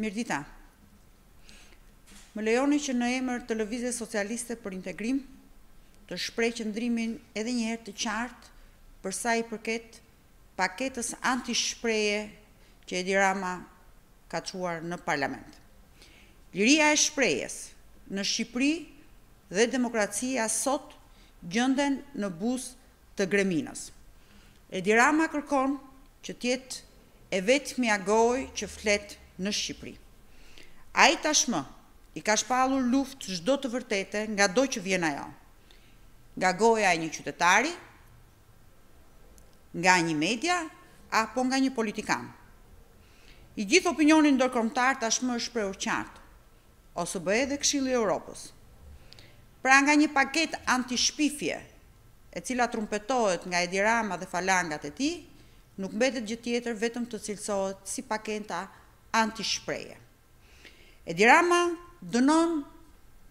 Mirdita. Më lejoni që në emër të Lëvizjes Socialiste për Integrim të shpreh qëndrimin edhe një herë të qartë për sa i përket paketës antishprehje që Edi Rama ka çuar në parlament. Liria e shprehjes në Shqipëri dhe demokracia sot gjenden në buzë të greminës. Edi Rama kërkon që të jetë e vetmja gojë që flet në Shqipëri. Ai tashmë i ka shpallur luftë çdo të vërtete ngado që vjen ajo. Nga goja e një qytetari, nga një media apo nga një politikan. I gjithë opinioni ndërkombëtar tashmë është shprehur qartë. OSBE dhe Këshilli i Europës. Pra nga një paketë antishpifje, e cila trumpetohet nga Edi Rama dhe falangat e tij, nuk mbetet gjë tjetër vetëm të cilësohet si paketa antishprehje. Edi Rama dënon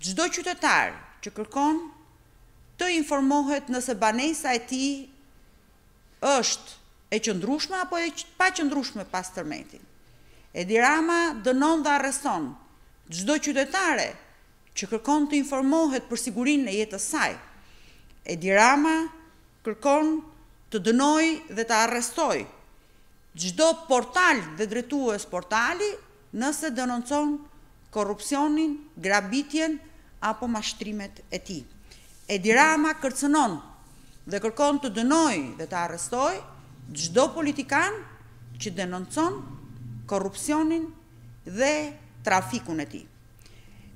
çdo qytetar që kërkon të informohet nëse banesa e tij është e qëndrueshme apo e paqëndrueshme pas tërmetit. Edi Rama dënon dhe arreston çdo qytetare që kërkon të informohet për sigurinë e jetës saj. Edi Rama kërkon të dënojë dhe të arrestojë çdo portal dhe drejtues portali nëse denoncon korrupsionin, grabitjen apo mashtrimet e tij. Edi Rama kërcënon dhe kërkon të dënojë dhe të arrestojë çdo politikan që denoncon korrupsionin dhe trafikun e tij.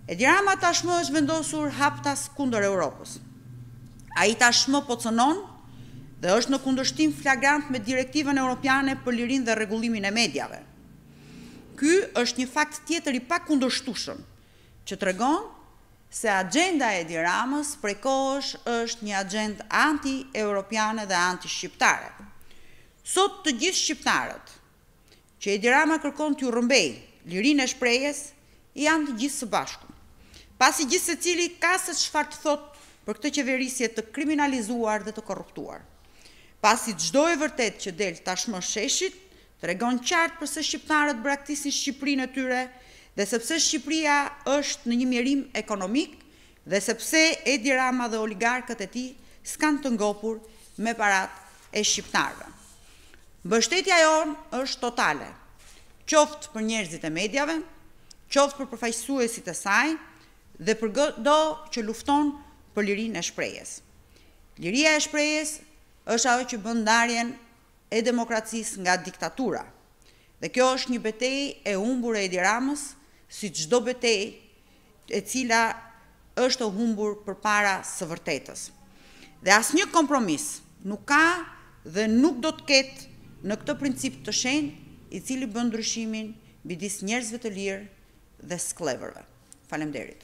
Edi Rama tashmë është vendosur haptas kundër Europës. Ai tashmë po cenon dhe është në kundërshtim flagrant me Direktivën Europiane për Lirinë dhe Rregullimin e Mediave. Ky është një fakt tjetër i pakundërshtueshëm, që tregon se axhenda e Edi Ramës prej kohësh është një axhendë anti-europiane dhe anti-shqiptare. Sot të gjithë shqiptarët, që Edi Rama kërkon t'iu rrëmbejë lirinë e shprehjes, janë të gjithë së bashku, pasi gjithsecili ka se çfarë të thotë për këtë qeverisje të kriminalizuar dhe të korruptuar. Pasi çdo e vërtetë që del tashmë sheshit, Tregon qartë përse shqiptarët braktisin Shqipërinë e tyre dhe se pse Shqipëria është në një mjerim ekonomik dhe se pse Edi Rama dhe oligarkët e tij s'kanë të ngopur me paratë e shqiptarëve. Mbështetja jonë është totale, qoftë për njerëzit e mediave, qoftë për përfaqësuesit e saj dhe për këdo që lufton për lirinë e shprehjes. Liria e shprehjes është ajo që bën ndarjen e demokracisë nga diktatura. Dhe kjo është një betejë e humbur e Edi Ramës, si çdo betejë e cila është e humbur përpara së vërtetës. Dhe asnjë kompromis nuk ka dhe nuk do të ketë në këtë princip të shenjtë i cili bën ndryshimin midis njerëzve të lirë dhe skllevërve. Faleminderit.